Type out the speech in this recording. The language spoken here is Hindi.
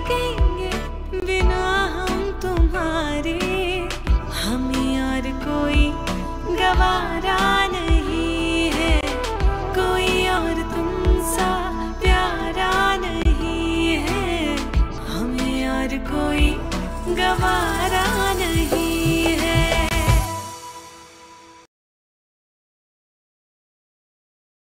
सकेंगे बिना हम तुम्हारे। हमें और कोई गवारा नहीं है। कोई और तुमसा प्यारा नहीं है। हमें और कोई